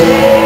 Yeah.